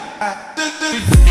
I, I, I,